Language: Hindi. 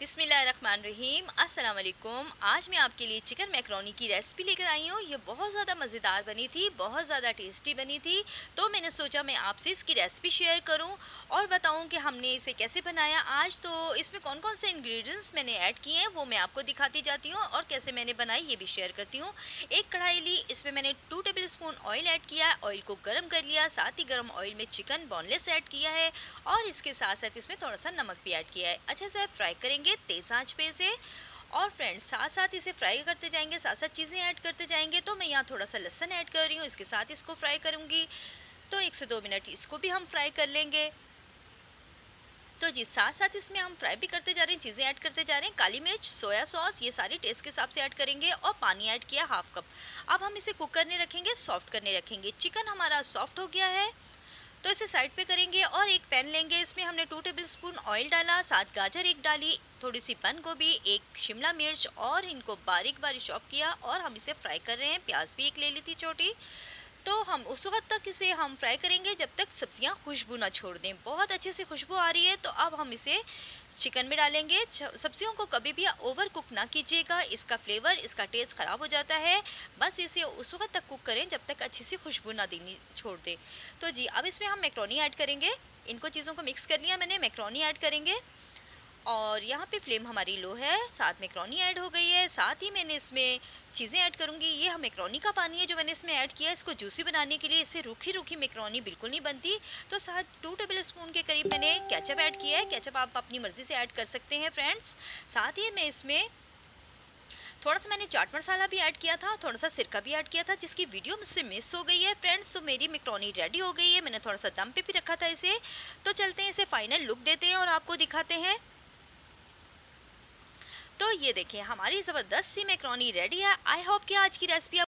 बिसमीम अस्सलाम आज मैं आपके लिए चिकन मैक्रोनी की रेसिपी लेकर आई हूँ। ये बहुत ज़्यादा मज़ेदार बनी थी, बहुत ज़्यादा टेस्टी बनी थी। तो मैंने सोचा मैं आपसे इसकी रेसिपी शेयर करूँ और बताऊँ कि हमने इसे कैसे बनाया। आज तो इसमें कौन कौन से इंग्रेडिएंट्स मैंने ऐड किए हैं, वो मैं आपको दिखाती जाती हूँ और कैसे मैंने बनाई ये भी शेयर करती हूँ। एक कढ़ाई ली, इसमें मैंने two tablespoon oil add किया ऑयल को गर्म कर लिया, साथ ही गर्म ऑयल में चिकन बोनलेस ऐड किया है और इसके साथ साथ इसमें थोड़ा सा नमक भी ऐड किया है। अच्छे से फ्राई करेंगे। जाएँगे तेज़ आँच पे इसे और फ्रेंड्स साथ साथ इसे फ्राई करते जाएँगे साथ साथ चीज़ें ऐड करते जाएँगे। तो मैं यहाँ थोड़ा सा लहसन ऐड कर रही हूँ, इसके साथ इसको फ्राई करूँगी। तो एक से दो मिनट इसको भी हम फ्राई कर लेंगे। तो जी साथ साथ इसमें हम फ्राई भी करते जा रहे हैं, चीज़ें ऐड करते जा रहे हैं। काली मिर्च, सोया सॉस, ये सारी टेस्ट के हिसाब से ऐड करेंगे और पानी ऐड किया हाफ़ कप अब हम इसे कुक करने रखेंगे सॉफ्ट करने रखेंगे। चिकन हमारा सॉफ्ट हो गया है। तो इसे साइड पे करेंगे और एक पैन लेंगे। इसमें हमने टू टेबल स्पून ऑयल डाला, सात गाजर एक डाली थोड़ी सी बंद गोभी, एक शिमला मिर्च और इनको बारीक बारीक चॉप किया और हम इसे फ्राई कर रहे हैं। प्याज भी एक ले ली थी छोटी तो हम उस वक्त तक इसे हम फ्राई करेंगे जब तक सब्ज़ियाँ खुशबू ना छोड़ दें। बहुत अच्छे से खुशबू आ रही है तो अब हम इसे चिकन में डालेंगे। सब्जियों को कभी भी ओवर कुक ना कीजिएगा। इसका फ्लेवर इसका टेस्ट ख़राब हो जाता है। बस इसे उस वक्त तक कुक करें जब तक अच्छी सी खुशबू ना देनी, छोड़ दे। तो जी, अब इसमें हम मैक्रोनी ऐड करेंगे। इनको चीज़ों को मिक्स कर लिया मैंने मैक्रोनी ऐड करेंगे। और यहाँ पे फ्लेम हमारी लो है, साथ में क्रॉनी ऐड हो गई है, साथ ही मैंने इसमें चीज़ें ऐड करूँगी। ये हम मैक्रोनी का पानी है जो मैंने इसमें ऐड किया है। इसको जूसी बनाने के लिए इससे रूखी रूखी मैक्रोनी बिल्कुल नहीं बनती। तो साथ टू टेबल स्पून के करीब मैंने कैचअप ऐड किया है। कैचअप आप अपनी मर्ज़ी से ऐड कर सकते हैं फ्रेंड्स साथ ही मैं इसमें थोड़ा सा मैंने चाट मसाला भी ऐड किया था, थोड़ा सा सिरका भी ऐड किया था, जिसकी वीडियो मुझसे मिस हो गई है फ्रेंड्स तो मेरी मिक्रोनी रेडी हो गई है। मैंने थोड़ा सा दम पे भी रखा था इसे। तो चलते हैं इसे फाइनल लुक देते हैं और आपको दिखाते हैं। तो ये देखें, हमारी ज़बरदस्त सी मैक्रोनी रेडी है। आई होप कि आज की रेसिपी